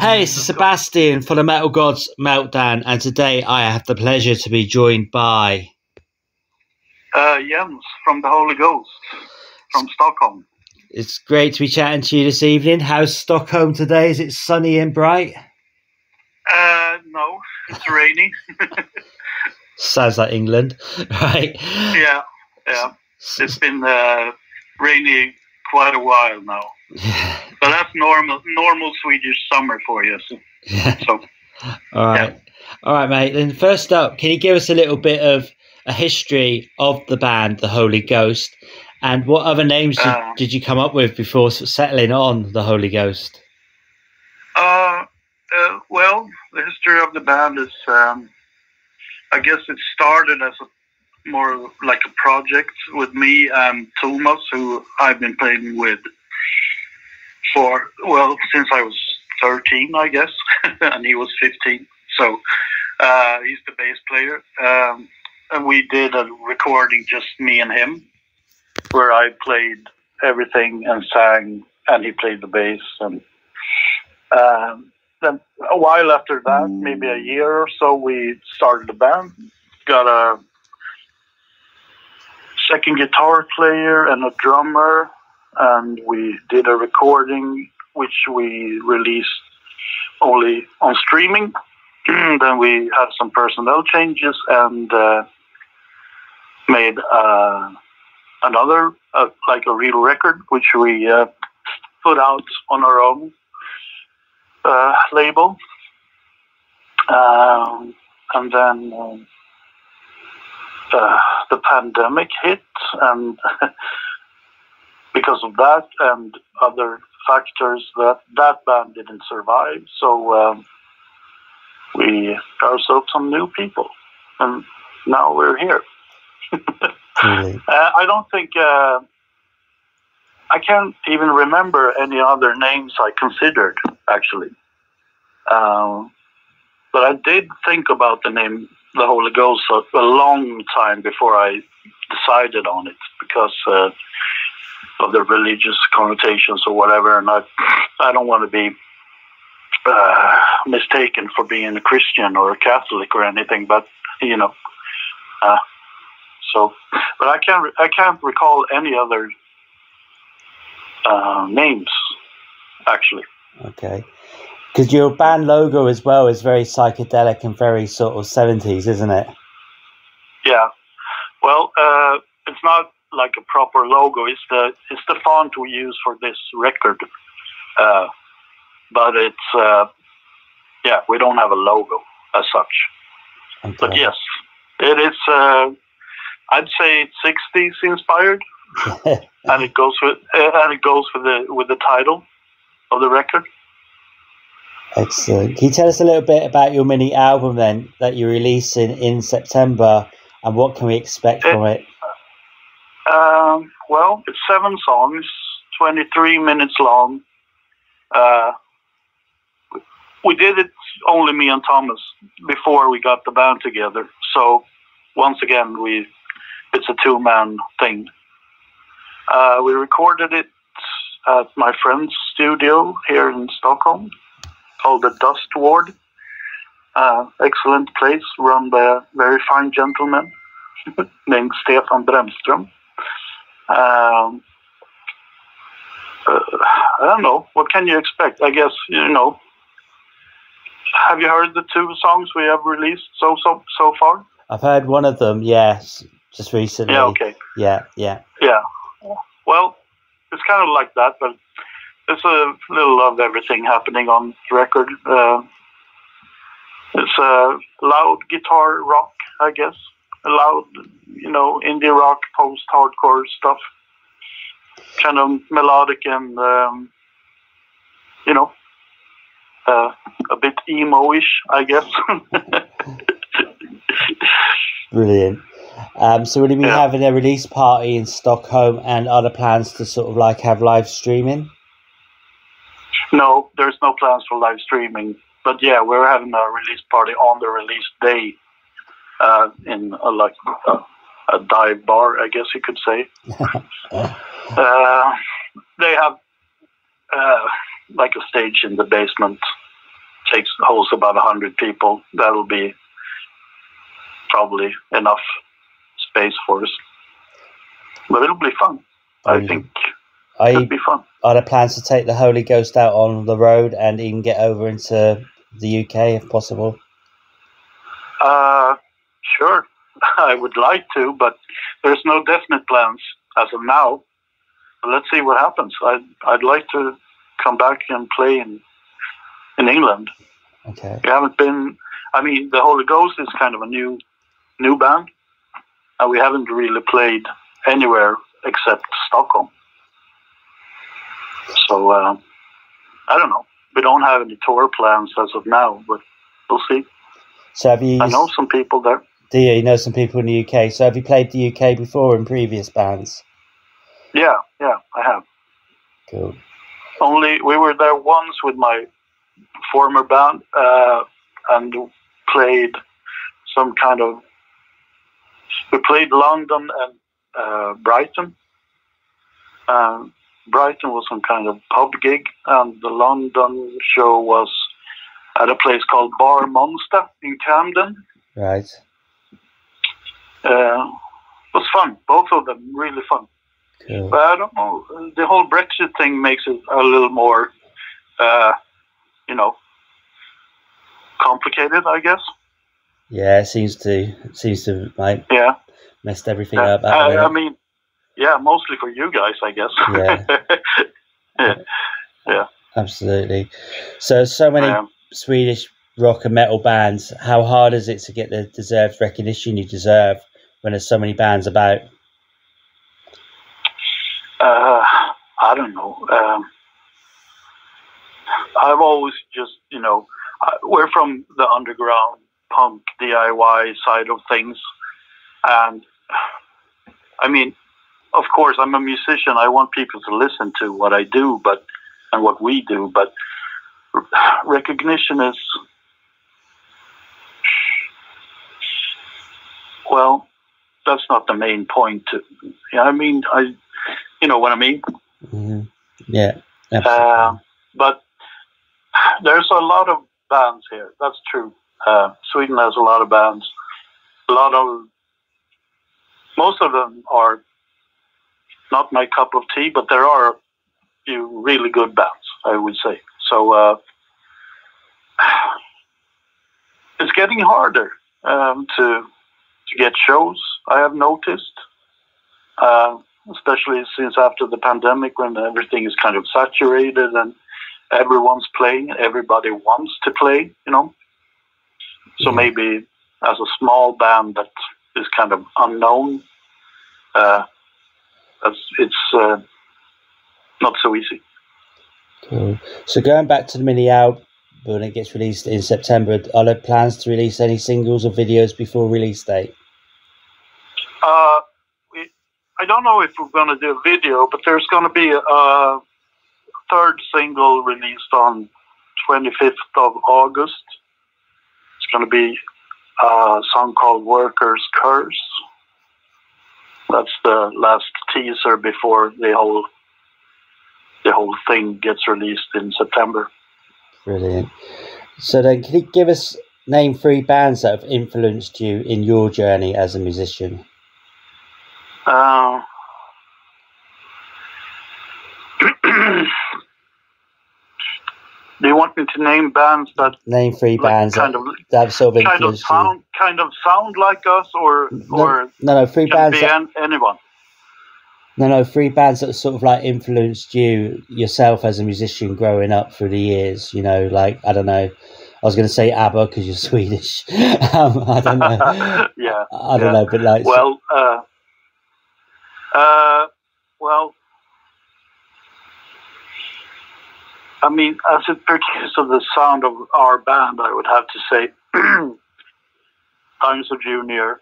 Hey, it's Sebastian for the Metal Gods Meltdown, and today I have the pleasure to be joined by. Uh, Jens from the Holy Ghost from Stockholm. It's great to be chatting to you this evening. How's Stockholm today? Is it sunny and bright? Uh, no, it's raining. Sounds like England, right? Yeah, yeah. It's been uh, rainy quite a while now. Yeah. But that's normal, normal Swedish summer for you. So, yeah. so All right. All right, mate. Then first up, can you give us a little bit of a history of the band, the Holy Ghost, and what other names did, Uh. did you come up with before settling on the Holy Ghost? uh, uh, well, the history of the band is, um, I guess it started as a more like a project with me and Thomas, who I've been playing with for well since I was 13, I guess, and he was 15. So uh, he's the bass player, um, and we did a recording just me and him, where I played everything and sang, and he played the bass. And um, then a while after that, maybe a year or so, we started a band. Got a second guitar player and a drummer, and we did a recording which we released only on streaming. then we had some personnel changes and uh, made uh, another, uh, like a real record, which we uh, put out on our own uh, label. Um, and then um, uh, the pandemic hit, and because of that and other factors, that that band didn't survive. So um, we got ourselves some new people, and now we're here. Brilliant. Uh, I don't think uh, I can't even remember any other names I considered actually. Um, but I did think about the name the Holy Ghost a, long time before I decided on it because uh, of the religious connotations or whatever, and I I don't want to be uh, mistaken for being a Christian or a Catholic or anything, but you know. Uh, so, but I can't I can't recall any other uh, names actually. Okay. Because your band logo as well is very psychedelic and very sort of 70s, isn't it? Yeah. Well, uh, it's not like a proper logo. It's the it's the font we use for this record, uh, but it's uh, yeah we don't have a logo as such. Okay. But yes, it is. Uh, I'd say it's 60s inspired, and it goes with uh, and it goes with the with the title of the record. Excellent. Can you tell us a little bit about your mini album then that you're releasing in September and what can we expect from it? Um, well, it's seven songs, 23 minutes long. Uh, we did it only me and Thomas before we got the band together. So once again, we it's a two man thing. Uh, we recorded it at my friend's studio here in Stockholm called the Dust Ward. Uh, excellent place run by a very fine gentleman named Stefan Bremström. Um, uh, I don't know. What can you expect? I guess you know. Have you heard the two songs we have released so so so far? I've heard one of them, yes, just recently. Yeah. Okay. Yeah, yeah. Yeah. Well, it's kind of like that, but there's a little of everything happening on the record. Uh, it's a loud guitar rock, I guess. A loud, you know, indie rock, post-hardcore stuff. Kind of melodic and, um, you know, uh, a bit emo-ish, I guess. Brilliant. Um, so will you be Yeah. having a release party in Stockholm and other plans to sort of like have live streaming? No, there's no plans for live streaming. But yeah, we're having a release party on the release day uh, in a, like a, a dive bar, I guess you could say. uh, they have uh, like a stage in the basement takes holds about hundred people. That'll be probably enough space for us. But it'll be fun. I Um, think Are, you, be fun. are there plans to take the Holy Ghost out on the road and even get over into the UK if possible? Uh, sure, I would like to, but there's no definite plans as of now. But let's see what happens. I'd I'd like to come back and play in in England. Okay. We haven't been. I mean, the Holy Ghost is kind of a new new band, and we haven't really played anywhere except Stockholm. So uh, I don't know. We don't have any tour plans as of now, but we'll see. So have you? I know some people there. Do you, you know some people in the UK? So have you played the UK before in previous bands? Yeah, yeah, I have. Cool. Only we were there once with my former band uh, and played some kind of. We played London and uh, Brighton. Um, Brighton was some kind of pub gig, and the London show was at a place called Bar Monster in Camden. Right. Uh, it was fun, both of them really fun. Cool. But I don't know. The whole Brexit thing makes it a little more, uh, you know, complicated. I guess. Yeah, it seems to it seems to like Yeah. messed everything up. I, I mean, yeah, mostly for you guys, I guess. Yeah. yeah, Absolutely. So so many Um, Swedish rock and metal bands. How hard is it to get the deserved recognition you deserve when there's so many bands about? uh, I don't know. Um, I've always just, you know, I, we're from the underground punk DIY side of things, and I mean, of course, I'm a musician. I want people to listen to what I do, but and what we do, but recognition is well, that's not the main point. Yeah, I mean, I, you know what I mean. hmm Yeah. Uh, but there's a lot of bands here. That's true. Uh, Sweden has a lot of bands. A lot of, most of them are not my cup of tea, but there are a few really good bands, I would say. So uh, it's getting harder um, to to get shows. I have noticed, uh, especially since after the pandemic, when everything is kind of saturated and everyone's playing, everybody wants to play, you know. So Yeah. maybe as a small band that is kind of unknown, uh, it's uh, not so easy. Cool. So going back to the mini album when it gets released in September, are there plans to release any singles or videos before release date? Uh, we, I don't know if we're going to do a video, but there's going to be a, a third single released on 25th of August. It's going to be a song called Workers Curse. That's the last teaser before the whole the whole thing gets released in September. Brilliant. So then, can you give us name three bands that have influenced you in your journey as a musician? Uh, do you want me to name bands that Name three like, bands kind that, of that have sort of kind of influenced you. sound kind of sound like us, or No, or no, no, three bands. That, anyone? no, no, three bands that sort of like influenced you yourself as a musician growing up through the years. You know, like I don't know. I was going to say ABBA because you're Swedish. um, I don't know. yeah. I don't Yeah. know, but like, Well, uh, uh, well, I mean, as it pertains to the sound of our band, I would have to say Dinosaur Junior,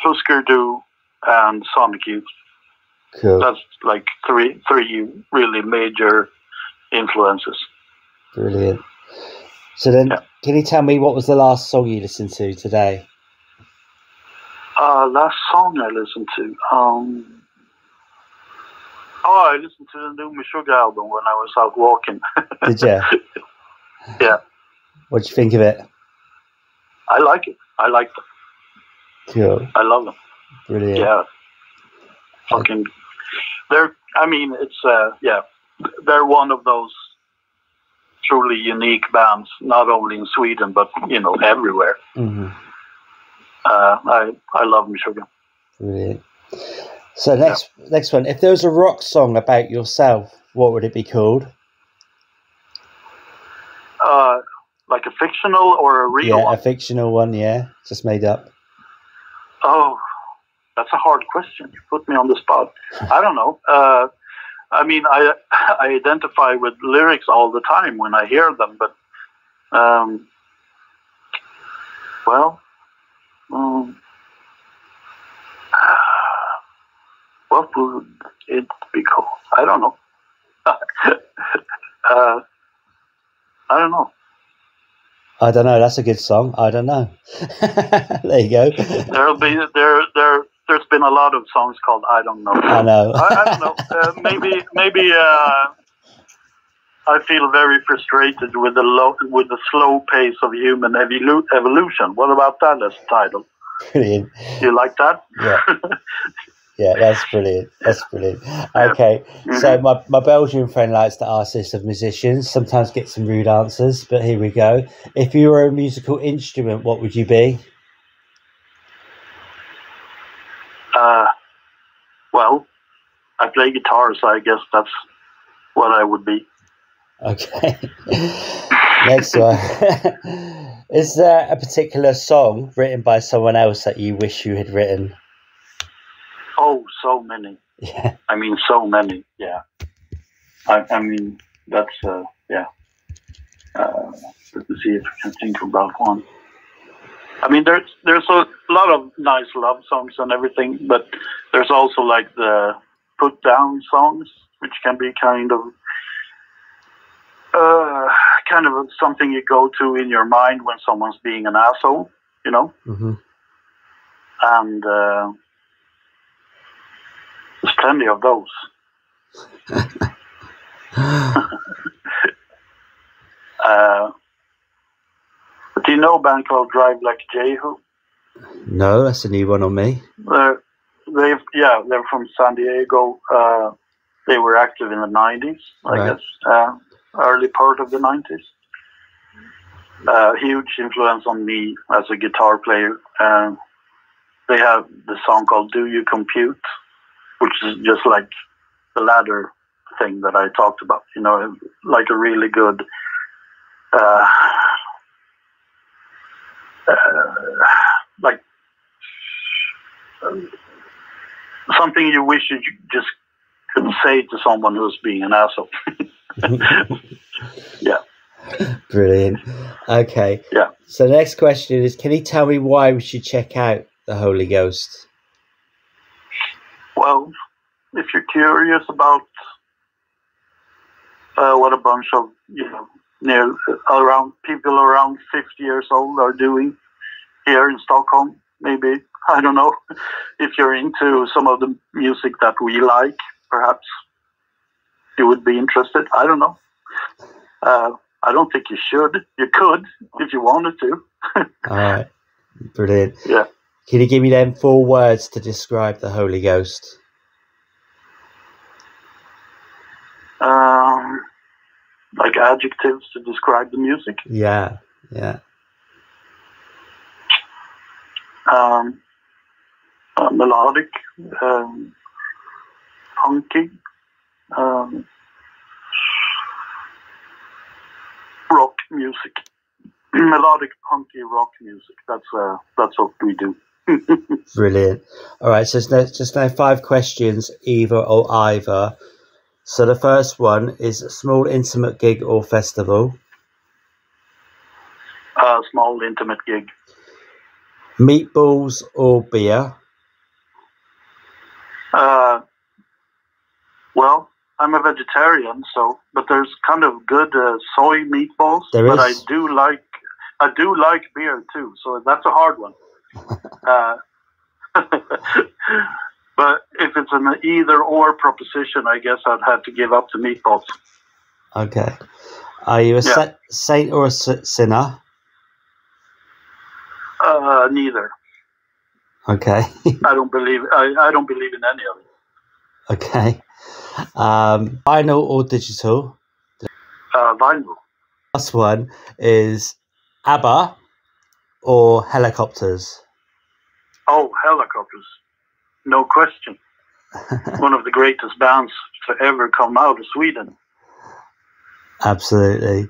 Husker Du, and Sonic Youth. cool, That's like three three really major influences. brilliant. So then, Yeah. can you tell me what was the last song you listened to today? Uh, last song I listened to. Um, oh, I listened to the new Meshuggah album when I was out walking. Did you? Yeah. What do you think of it? I like it. I like them. Cool. I love them. Brilliant. Yeah. Fucking. They're. I mean, it's. Uh, yeah. They're one of those truly unique bands, not only in Sweden but you know everywhere. hmm Uh, I I love Meshuggah. Brilliant. So next next one. If there was a rock song about yourself, what would it be called? Uh, like a fictional or a real yeah, one? a fictional one. Yeah, just made up. Oh, that's a hard question. You put me on the spot. I don't know. Uh, I mean, I I identify with lyrics all the time when I hear them, but um, well, um, what would it be called? I don't know. uh, I don't know. I don't know. That's a good song. I don't know. there you go. There'll be there there. There's been a lot of songs called I don't know. I know. I, I don't know. Uh, maybe maybe uh, I feel very frustrated with the low, with the slow pace of human evolu- evolution. What about that as a title? Brilliant. You like that? Yeah. Yeah, that's brilliant. That's brilliant. Okay, so my, my Belgian friend likes to ask this of musicians. Sometimes get some rude answers, but here we go. If you were a musical instrument, what would you be? Uh, well, I play guitar, so I guess that's what I would be. Okay. Next one. Is there a particular song written by someone else that you wish you had written? Oh, so many. Yeah. I mean, so many. Yeah. I, I mean, that's uh, yeah. Uh, let me see if I can think about one. I mean, there's there's a lot of nice love songs and everything, but there's also like the put down songs, which can be kind of uh, kind of something you go to in your mind when someone's being an asshole, you know. hmm And uh, plenty of those. Uh, do you know a band called Drive Like Jehu? no, that's a new one on me. They're, they've yeah, they're from San Diego. Uh, they were active in the '90s, I Right. guess, uh, early part of the '90s. Uh, huge influence on me as a guitar player. Uh, they have the song called "Do You Compute," which is just like the ladder thing that I talked about. You know, like a really good. Uh, uh, like um, something you wish you just could say to someone who's being an asshole. Yeah. Brilliant. Okay. Yeah. So the next question is can you tell me why we should check out the Holy Ghost? Well, if you're curious about uh, what a bunch of you know near around people around 50 years old are doing here in Stockholm, maybe I don't know if you're into some of the music that we like, perhaps you would be interested. I don't know. Uh, I don't think you should. You could if you wanted to. All right. Brilliant. Yeah. Can you give me them four words to describe the Holy Ghost? Um, like adjectives to describe the music. Yeah. Yeah. um, uh, melodic, um, punky, um, rock music, melodic, punky rock music. That's uh, that's what we do. Brilliant. All right. So just now five questions, either or either. So the first one is a small intimate gig or festival, uh, small, intimate gig. meatballs or beer, Uh, well, I'm a vegetarian, so but there's kind of good uh, soy meatballs. There but is. I do like I do like beer too, so that's a hard one. uh, but if it's an either or proposition, I guess I'd have to give up the meatballs. Okay. Are you a Yeah. saint or a sinner? Uh, neither. Okay. I don't believe. I, I don't believe in any of it. okay. Um, vinyl or digital? Uh, vinyl. Last one is ABBA or Hellacopters? Oh, Hellacopters. No question. One of the greatest bands to ever come out of Sweden. Absolutely.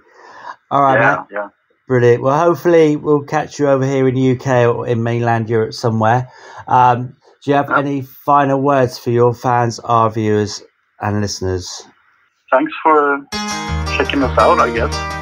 All right, yeah, yeah. Brilliant. Well, hopefully we'll catch you over here in the UK or in mainland Europe somewhere. Um, do you have Yeah. any final words for your fans, our viewers, and listeners? Thanks for checking us out, I guess.